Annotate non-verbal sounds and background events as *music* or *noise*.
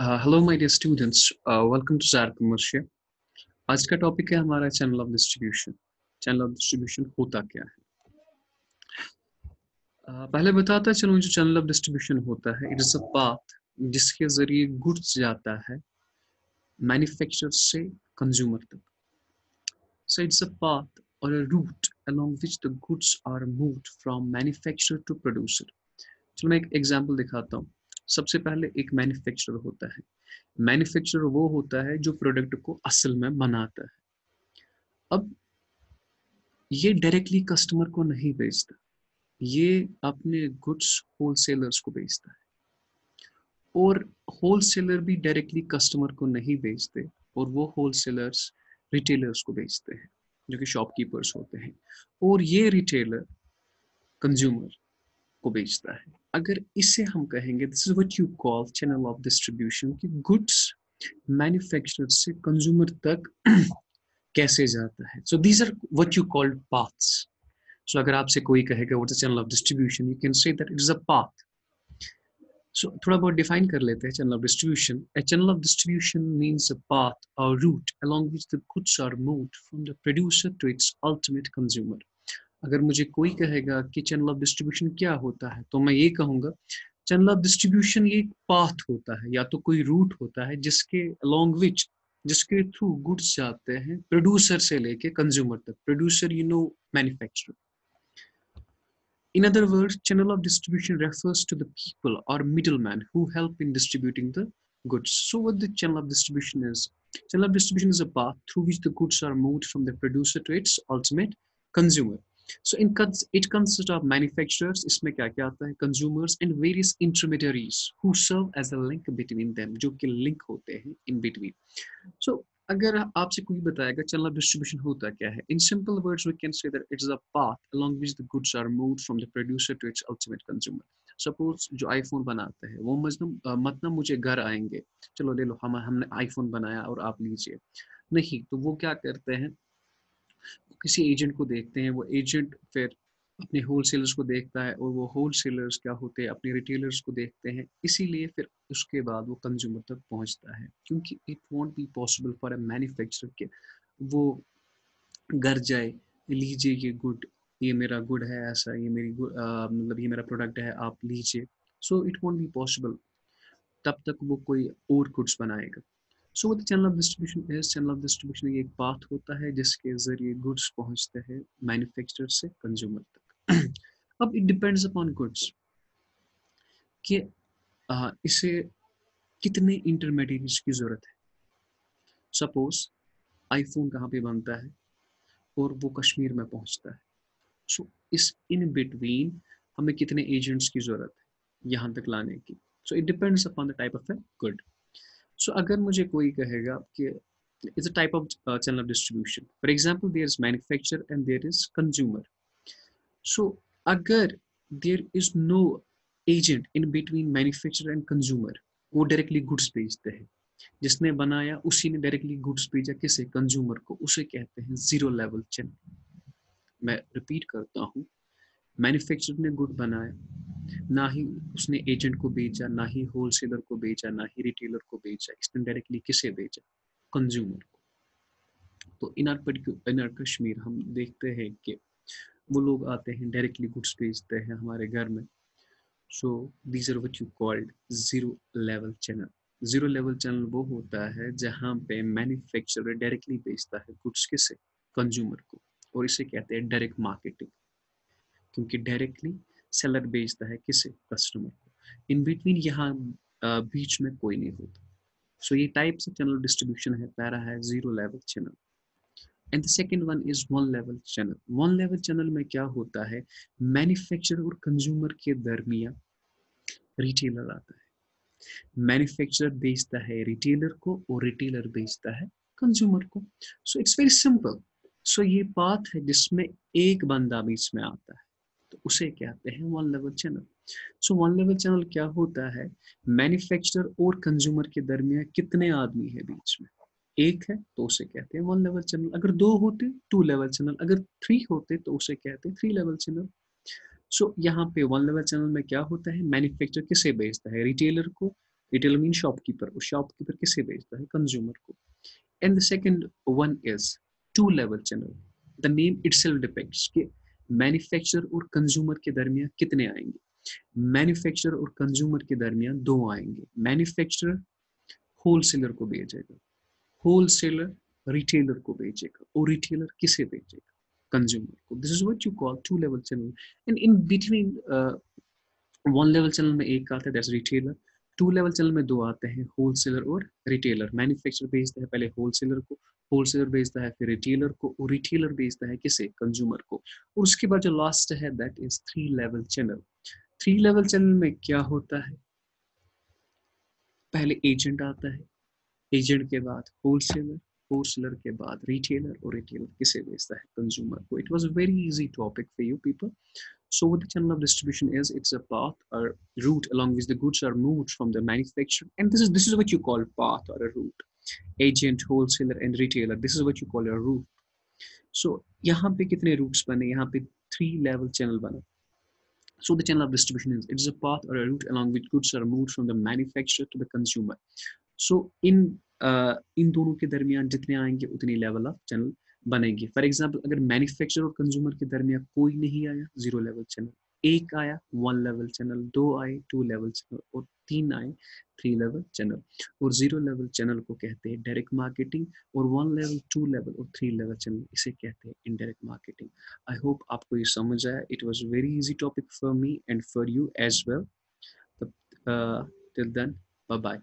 Hello my dear students welcome to jar commercial आज का topic है हमारा channel of distribution channel of distribution होता क्या है? Uh, पहले बताता चलो जो चैनल ऑफ़ डिस्ट्रीब्यूशन होता है. इट इज़ अ पाथ जिसके ज़रिए गुड्स जाता है मैन्युफैक्चरर से कंज्यूमर तक. So it's a path or a route along which the goods are moved from manufacturer to producer. चलो मैं एक एग्जांपल दिखाता हूँ. सबसे पहले एक मैन्युफैक्चरर होता है। मैन्युफैक्चरर वो होता है जो प्रोडक्ट को असल में बनाता है। अब ये डायरेक्टली कस्टमर को नहीं बेचता, ये अपने गुड्स होलसेलर्स को बेचता है। और होलसेलर भी डायरेक्टली कस्टमर को नहीं बेचते और वो होलसेलर्स रिटेलर्स को बेचते हैं, जो कि शॉपकीपर्स होते हैं। और ये रिटेलर कंज्यूमर को बेचता है। अगर इसे हम कहेंगे this is what you call channel of distribution कि गुड्स मैन्युफैक्चरर से कंज्यूमर तक *clears throat* कैसे जाता है। So these are what you called paths so अगर आपसे कोई कहेगा what is channel of distribution you can say that it is a path so थोड़ा बहुत डिफाइन कर लेते हैं channel of distribution a channel of distribution means a path or route along which the goods are moved from the producer to its ultimate consumer. अगर मुझे कोई कहेगा कि चैनल ऑफ़ डिस्ट्रीब्यूशन क्या होता है तो मैं ये कहूँगा, चैनल ऑफ़ डिस्ट्रीब्यूशन ये एक पाथ होता है, या तो कोई रूट होता है जिसके अलॉन्ग विच जिसके थ्रू गुड्स जाते हैं प्रोड्यूसर से लेके कंज्यूमर तक। Producer you know manufacturer in other word channel of distribution refers to the people or middle man who help in distributing the goods so what the channel of distribution is channel of distribution is a path through which the goods are move from the producer to its ultimate consumer So in it consists of manufacturers, इसमें क्या क्या आता है? Consumers and various intermediaries who serve as a link between them, जो कि link होते हैं in between. So अगर आपसे कोई बताएगा ऑफ़ डिस्ट्रीब्यूशन होता क्या है? In simple words we can say that it's a path along which the goods are moved from the producer to its ultimate consumer suppose जो आईफोन बनाते हैं वो मतलब मतलब मुझे घर आएँगे। चलो ले लो हम हमने आईफोन बनाया और आप लीजिए। नहीं तो वो क्या करते हैं? किसी एजेंट को देखते हैं, वो एजेंट फिर अपने होलसेलर्स को देखता है और वो होलसेलर्स क्या होते हैं, अपने रिटेलर्स को देखते हैं, इसीलिए फिर उसके बाद वो कंज्यूमर तक पहुँचता है, क्योंकि it won't be possible for a manufacturer के वो घर जाए, लीजिए ये गुड ये मेरा गुड है, ऐसा ये मेरी मतलब ये मेरा प्रोडक्ट है, आप लीजिए। So it won't be possible तब तक वो कोई और गुड्स बनाएगा। सो वो channel of distribution is channel of distribution एक पाथ होता है जिसके ज़रिए गुड्स पहुँचते हैं मैन्युफैक्चरर से कंज्यूमर तक। अब इट डिपेंड्स अपॉन गुड्स कि इसे कितने इंटरमीडिएट्स की ज़रूरत है। सपोज़ आईफोन कहाँ पे बनता है और वो कश्मीर में पहुँचता है। सो इस इन बिटवीन हमें कितने एजेंट्स की ज़रूरत है यहाँ तक लाने की। So it depends upon the type of a good so अगर मुझे कोई कहेगा कि it's a type of channel distribution for example there is manufacture and there is consumer So अगर there is no agent in between manufacturer and consumer, वो directly goods भेजते हैं। जिसने बनाया उसी ने डायरेक्टली गुड्स भेजा किसे? कंज्यूमर को। उसे कहते हैं ज़ीरो लेवल चैनल मैं रिपीट करता हूँ। मैन्युफैक्चरर ने गुड बनाया। ना ही उसने एजेंट को बेचा, ना ही होलसेलर को बेचा, ना ही रिटेलर को बेचा, इसने डायरेक्टली किसे भेजा कंज्यूमर को। तो इन आर इन आर कश्मीर हम देखते हैं कि वो लोग आते हैं डायरेक्टली गुड्स बेचते हैं हमारे घर में। So these are what you called zero level channel zero level channel वो होता है जहाँ पे मैन्युफैक्चरर डायरेक्टली बेचता है गुड्स किसे? कंज्यूमर को। और इसे कहते हैं डायरेक्ट मार्केटिंग क्योंकि डायरेक्टली सेलर बेचता है किसे कस्टमर को। इन बिटवीन यहाँ बीच में कोई नहीं होता। सो so, ये टाइप्स ऑफ़ चैनल डिस्ट्रीब्यूशन है पहला है zero level channel and the second one is one level channel one level channel में क्या होता है? मैन्युफैक्चरर और कंज्यूमर के दरमिया रिटेलर आता है। मैन्युफैक्चरर बेचता है रिटेलर को और रिटेलर बेचता है कंज्यूमर को। So it's very simple so ये बात है जिसमें एक बंदा बीच में आता है। उसे कहते हैं one level channel so one level channel क्या होता है? मैन्युफैक्चरर और कंज्यूमर के दरमिया कितने आदमी है बीच में? एक है तो उसे कहते हैं वन लेवल चैनल अगर दो होते टू लेवल चैनल अगर थ्री होते तो उसे कहते हैं थ्री लेवल चैनल सो यहाँ पे वन लेवल चैनल में क्या होता है? मैन्युफैक्चर किसे बेचता है? रिटेलर को? रिटेलर मीन शॉपकीपर और शॉपकीपर किसे बेचता है? कंज्यूमर को. And the second one is two level channel the name itself depicts कि मैन्युफैक्चरर और कंज्यूमर के दरमियान कितने आएँगे? मैन्युफैक्चरर और कंज्यूमर के दरमियान दो आएँगे। मैन्युफैक्चरर होलसेलर को बेचेगा होलसेलर रिटेलर को बेचेगा और रिटेलर किसे बेचेगा कंज्यूमर को। This is what you call two level channel and in between one level channel में एक आता है that's retailer two level channel में दो आते हैं होलसेलर और रिटेलर मैन्युफैक्चर बेचता है पहले होलसेलर को होलसेलर बेचता है, फिर रिटेलर को और रिटेलर बेचता है किसे? कंज्यूमर को। और उसके बाद जो लास्ट है that is three level channel three level channel में क्या होता है? पहले एजेंट आता है। एजेंट के बाद होलसेलर होलसेलर के बाद रिटेलर और रिटेलर किसे बेचता है? कंज्यूमर को। It was very easy topic for you people so what the channel of distribution is, it's a path or route along which the goods are moved from the manufacturer, and this is this is what you call path or a route. Agent wholesaler and retailer this is what you call your route so यहाँ पे कितने roots बने? यहाँ पे three level channel बने। So the channel of distribution is it's a path or a route along with goods are moved from the manufacturer to the consumer so in in दोनों के दरमियान जितने आएँगे, उतने लेवल ऑफ़ चैनल बनेंगे। For example अगर manufacturer और consumer के दरमियान कोई नहीं आया ज़ीरो लेवल चैनल एक आया वन लेवल चैनल दो आए टू लेवल चैनल और तीन आए थ्री लेवल चैनल और ज़ीरो लेवल चैनल को कहते हैं डायरेक्ट मार्केटिंग और वन लेवल टू लेवल और थ्री लेवल चैनल इसे कहते हैं इनडायरेक्ट मार्केटिंग आई होप आपको ये समझ आया. It was very easy topic for me and for you as well till then bye bye